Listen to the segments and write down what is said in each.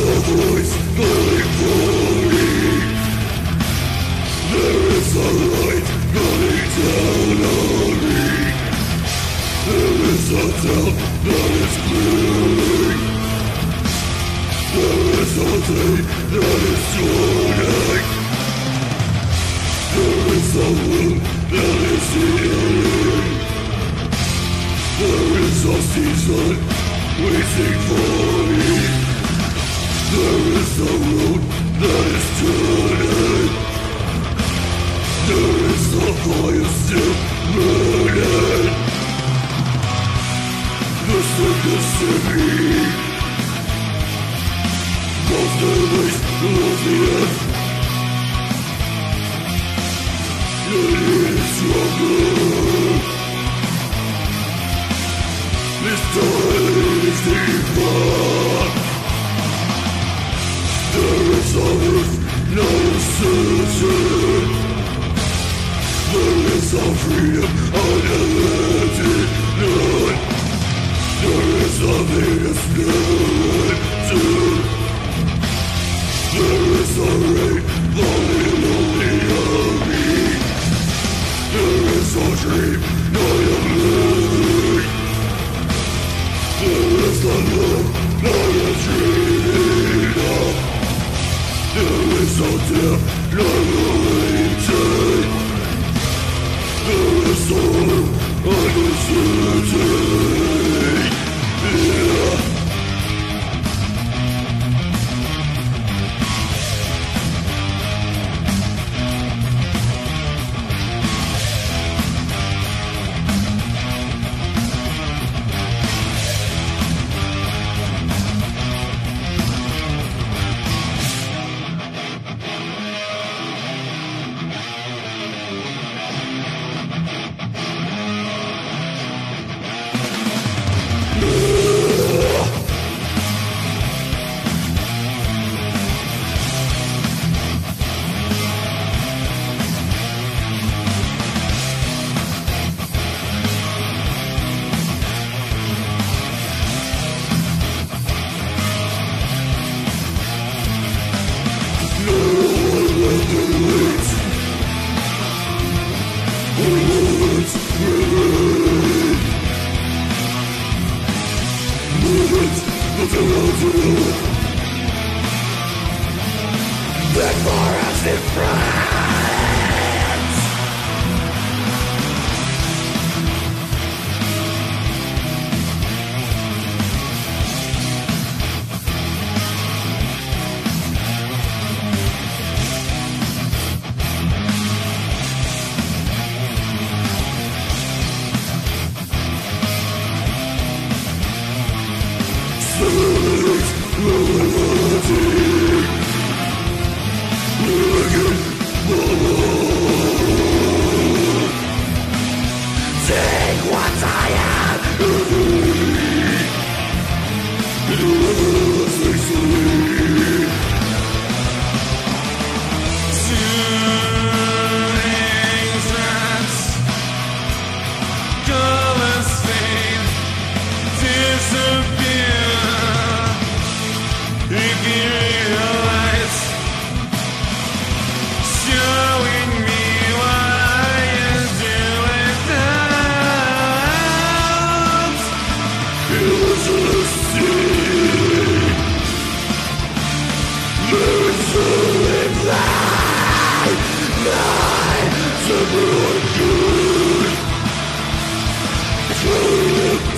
voice calling for me There is a light coming down on me There is a town that is clearing There is a day that is dawning There is a that is healing There is a season waiting for me There is a road that is turning. There A freedom unlimited none. There is a Venus never. There is a rain falling only on me. There is a dream I am living. There is a love I am dreaming of. There is a death not awaiting.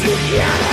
together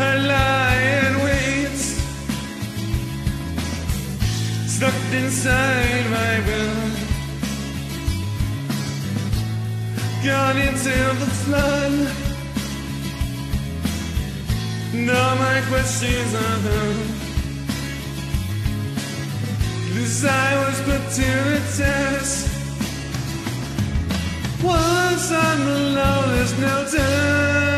I lie and wait, stuck inside my will. Gone into the flood. Now my questions are done. This I was put to the test. Once on the low, there's no turning.